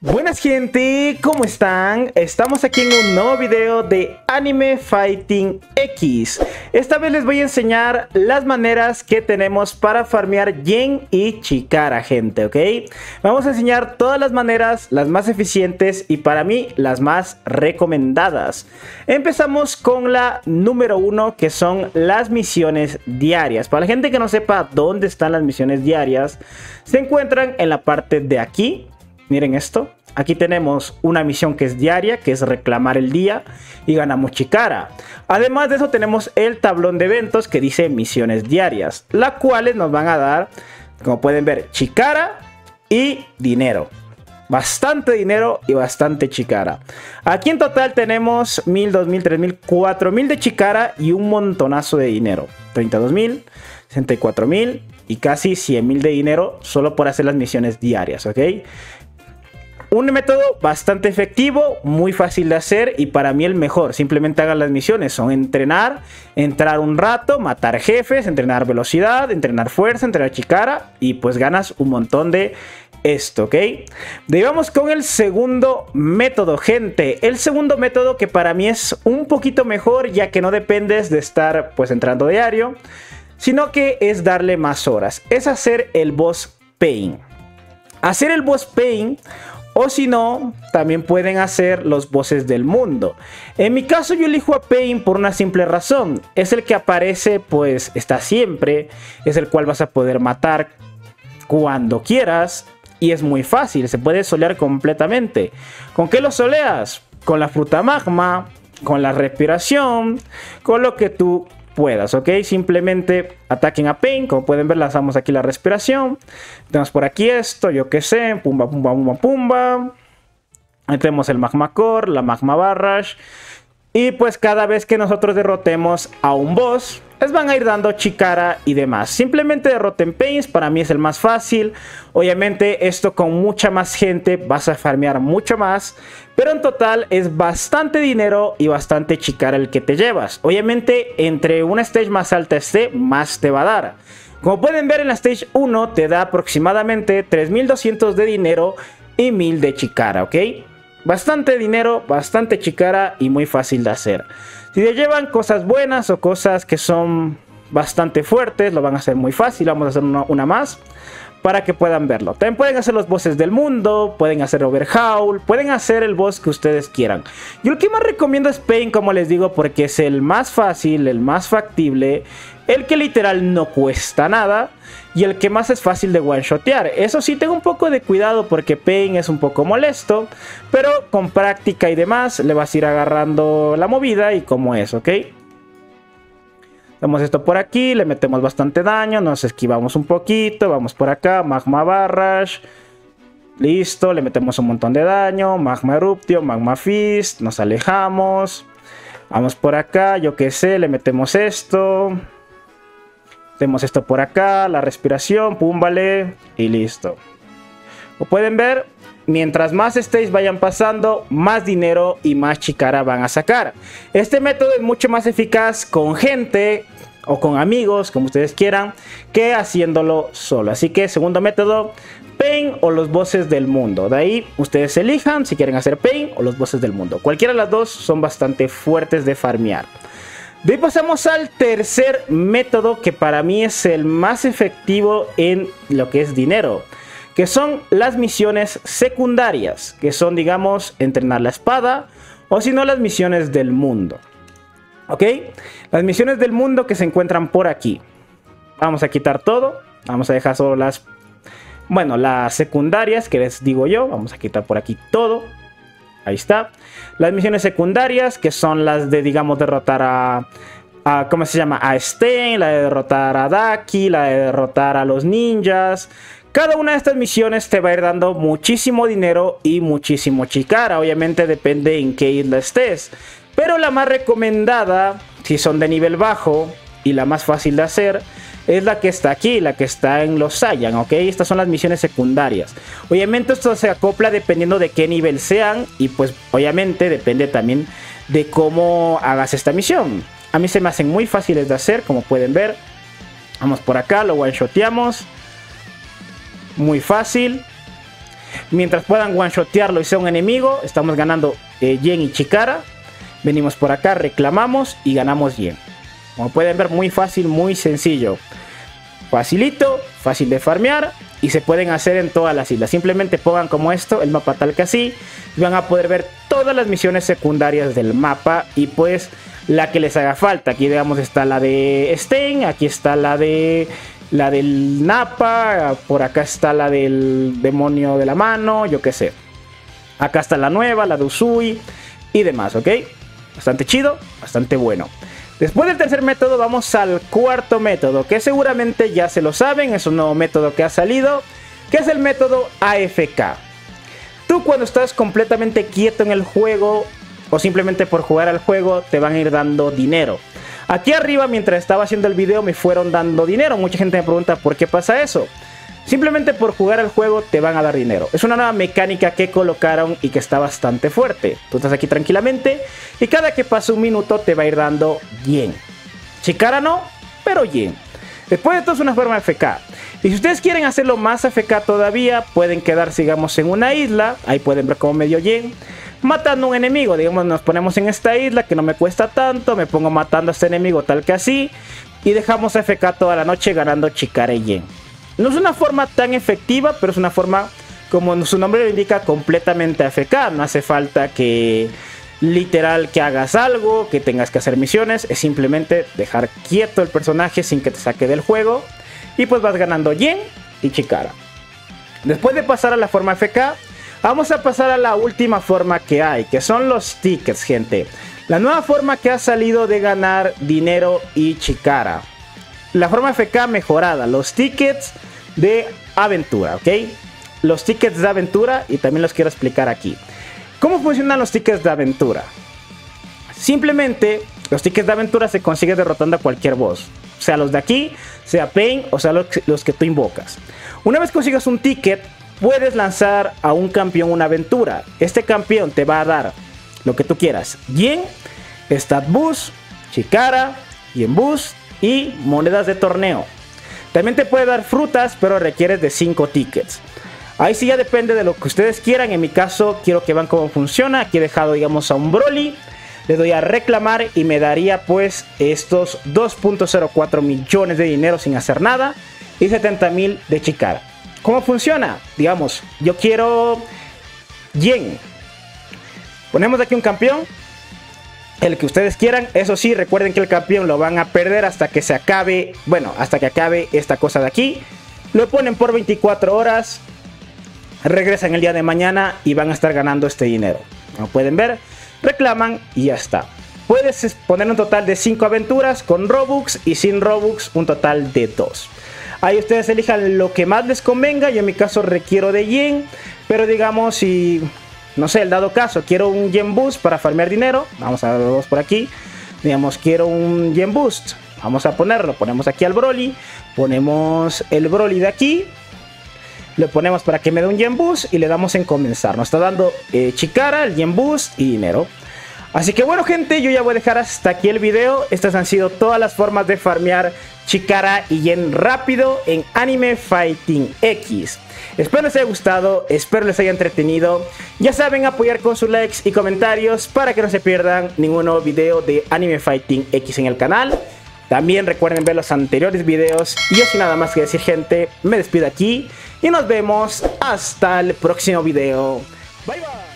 Buenas gente, ¿cómo están? Estamos aquí en un nuevo video de Anime Fighting X Esta vez les voy a enseñar las maneras que tenemos para farmear Yen y Chikara gente, ¿ok? Vamos a enseñar todas las maneras, las más eficientes y para mí las más recomendadas Empezamos con la número uno que son las misiones diarias Para la gente que no sepa dónde están las misiones diarias Se encuentran en la parte de aquí Miren esto. Aquí tenemos una misión que es diaria, que es reclamar el día y ganamos Chikara. Además de eso tenemos el tablón de eventos que dice misiones diarias, las cuales nos van a dar, como pueden ver, Chikara y dinero. Bastante dinero y bastante Chikara. Aquí en total tenemos 1000, 2000, 3000, 4000 de Chikara y un montonazo de dinero. 32.000, 64.000 y casi 100.000 de dinero solo por hacer las misiones diarias, ¿ok? Un método bastante efectivo, muy fácil de hacer y para mí el mejor. Simplemente hagan las misiones. Son entrenar, entrar un rato, matar jefes, entrenar velocidad, entrenar fuerza, entrenar chicara y pues ganas un montón de esto, ¿ok? De vamos con el segundo método, gente. El segundo método que para mí es un poquito mejor ya que no dependes de estar pues entrando diario, sino que es darle más horas. Es hacer el boss pain. Hacer el boss pain o si no, también pueden hacer los bosses del mundo. En mi caso yo elijo a Pain por una simple razón. Es el que aparece, pues está siempre. Es el cual vas a poder matar cuando quieras. Y es muy fácil, se puede solear completamente. ¿Con qué lo soleas? Con la fruta magma, con la respiración, con lo que tú puedas, ¿ok? Simplemente ataquen a Pain, como pueden ver lanzamos aquí la respiración. Tenemos por aquí esto, yo qué sé, pumba, pumba, pumba, pumba. Tenemos el Magma Core, la Magma Barrage. Y pues cada vez que nosotros derrotemos a un boss, les van a ir dando Chikara y demás. Simplemente derroten Pains, para mí es el más fácil. Obviamente esto con mucha más gente vas a farmear mucho más. Pero en total es bastante dinero y bastante Chikara el que te llevas. Obviamente entre una stage más alta esté, más te va a dar. Como pueden ver en la stage 1 te da aproximadamente 3200 de dinero y 1000 de Chikara, ¿ok? Bastante dinero, bastante Chikara y muy fácil de hacer. Si te llevan cosas buenas o cosas que son bastante fuertes, lo van a hacer muy fácil. Vamos a hacer una, más para que puedan verlo. También pueden hacer los bosses del mundo, pueden hacer Overhaul, pueden hacer el boss que ustedes quieran. Yo el que más recomiendo es Pain, como les digo, porque es el más fácil, el más factible, el que literal no cuesta nada y el que más es fácil de one-shotear. Eso sí, tengo un poco de cuidado porque Pain es un poco molesto, pero con práctica y demás le vas a ir agarrando la movida y como es, ¿ok? Damos esto por aquí, le metemos bastante daño, nos esquivamos un poquito, vamos por acá, Magma Barrage. Listo, le metemos un montón de daño, Magma Eruptio, Magma Fist, nos alejamos. Vamos por acá, yo qué sé, le metemos esto. Tenemos esto por acá, la respiración, pum, vale, y listo. Como pueden ver, mientras más stays vayan pasando, más dinero y más chicara van a sacar. Este método es mucho más eficaz con gente o con amigos, como ustedes quieran, que haciéndolo solo. Así que segundo método, Pain o los bosses del mundo. De ahí ustedes elijan si quieren hacer Pain o los bosses del mundo. Cualquiera de las dos son bastante fuertes de farmear. De ahí pasamos al tercer método que para mí es el más efectivo en lo que es dinero. Que son las misiones secundarias. Que son, digamos, entrenar la espada. O si no, las misiones del mundo. ¿Ok? Las misiones del mundo que se encuentran por aquí. Vamos a quitar todo. Vamos a dejar solo las... Bueno, las secundarias que les digo yo. Vamos a quitar por aquí todo. Ahí está. Las misiones secundarias, que son las de, digamos, derrotar a, ¿cómo se llama? A Stein, la de derrotar a Daki, la de derrotar a los ninjas. Cada una de estas misiones te va a ir dando muchísimo dinero y muchísimo chicara. Obviamente depende en qué isla estés. Pero la más recomendada, si son de nivel bajo y la más fácil de hacer, es la que está aquí, la que está en los Saiyan, ¿ok? Estas son las misiones secundarias. Obviamente esto se acopla dependiendo de qué nivel sean y pues obviamente depende también de cómo hagas esta misión. A mí se me hacen muy fáciles de hacer, como pueden ver. Vamos por acá, lo one-shoteamos. Muy fácil. Mientras puedan one-shotearlo y sea un enemigo, estamos ganando eh, Yen y Chikara. Venimos por acá, reclamamos y ganamos Yen. Como pueden ver, muy fácil, muy sencillo. Facilito, fácil de farmear y se pueden hacer en todas las islas. Simplemente pongan como esto el mapa tal que así y van a poder ver todas las misiones secundarias del mapa y pues la que les haga falta. Aquí digamos está la de Stein, aquí está la de la del Napa, por acá está la del demonio de la mano, yo qué sé. Acá está la nueva, la de Usui y demás, ¿ok? Bastante chido, bastante bueno. Después del tercer método vamos al cuarto método, que seguramente ya se lo saben, es un nuevo método que ha salido, que es el método AFK. Tú cuando estás completamente quieto en el juego o simplemente por jugar al juego te van a ir dando dinero. Aquí arriba mientras estaba haciendo el video me fueron dando dinero, mucha gente me pregunta por qué pasa eso. Simplemente por jugar al juego te van a dar dinero. Es una nueva mecánica que colocaron y que está bastante fuerte. Tú estás aquí tranquilamente y cada que pase un minuto te va a ir dando yen. Chicara no, pero yen. Después de todo es una forma FK. Y si ustedes quieren hacerlo más FK todavía, pueden quedarse, digamos, en una isla. Ahí pueden ver como medio yen. Matando a un enemigo. Digamos, nos ponemos en esta isla que no me cuesta tanto. Me pongo matando a este enemigo tal que así. Y dejamos FK toda la noche ganando Chikara yen. No es una forma tan efectiva, pero es una forma, como su nombre lo indica, completamente AFK. No hace falta que literal que hagas algo, que tengas que hacer misiones. Es simplemente dejar quieto el personaje sin que te saque del juego. Y pues vas ganando Yen y Chikara. Después de pasar a la forma FK, vamos a pasar a la última forma que hay, que son los tickets, gente. La nueva forma que ha salido de ganar dinero y Chikara. La forma FK mejorada, los tickets de aventura, ¿ok? Los tickets de aventura y también los quiero explicar aquí. ¿Cómo funcionan los tickets de aventura? Simplemente los tickets de aventura se consiguen derrotando a cualquier boss. Sea los de aquí, sea Pain o sea los que tú invocas. Una vez consigas un ticket, puedes lanzar a un campeón una aventura. Este campeón te va a dar lo que tú quieras. Yen, Stat Boost, Chikara, Yen Boost y monedas de torneo. También te puede dar frutas, pero requieres de 5 tickets. Ahí sí ya depende de lo que ustedes quieran. En mi caso, quiero que vean cómo funciona. Aquí he dejado, digamos, a un Broly. Le doy a reclamar y me daría pues estos 2.04 millones de dinero sin hacer nada. Y 70 mil de Chikara. ¿Cómo funciona? Digamos, yo quiero Yen. Ponemos aquí un campeón el que ustedes quieran. Eso sí, recuerden que el campeón lo van a perder hasta que se acabe, bueno, hasta que acabe esta cosa de aquí. Lo ponen por 24 horas, regresan el día de mañana y van a estar ganando este dinero. Como pueden ver, reclaman y ya está. Puedes poner un total de 5 aventuras con Robux y sin Robux un total de 2. Ahí ustedes elijan lo que más les convenga. Yo en mi caso requiero de yen. Pero digamos si no sé, el dado caso, quiero un Gen Boost para farmear dinero. Vamos a dos por aquí. Digamos, quiero un Gen Boost. Vamos a ponerlo. Ponemos aquí al Broly. Ponemos el Broly de aquí. Lo ponemos para que me dé un Gen Boost y le damos en comenzar. Nos está dando eh, Chikara, el Gen Boost y dinero. Así que bueno gente, yo ya voy a dejar hasta aquí el video. Estas han sido todas las formas de farmear Chikara y Yen rápido en Anime Fighting X. Espero les haya gustado, espero les haya entretenido. Ya saben apoyar con sus likes y comentarios para que no se pierdan ningún nuevo video de Anime Fighting X en el canal. También recuerden ver los anteriores videos. Y yo sin nada más que decir gente, me despido aquí y nos vemos hasta el próximo video. Bye bye.